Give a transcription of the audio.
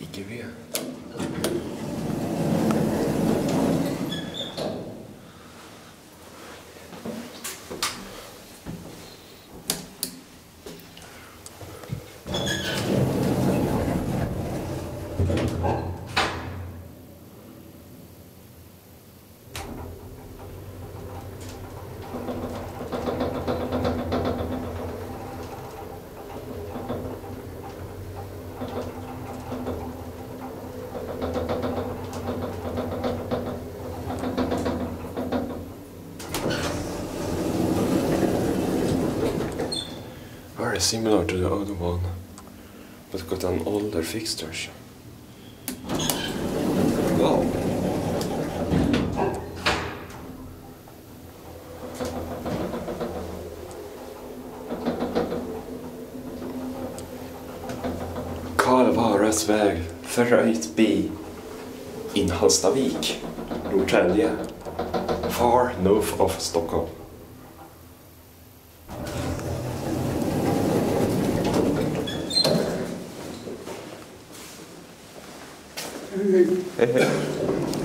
E que via. Thank Very similar to the other one, but got an older fixtures. Wow. Carl Wahrens väg 41B in Hallstavik, Norrtälje, far north of Stockholm. Uhum.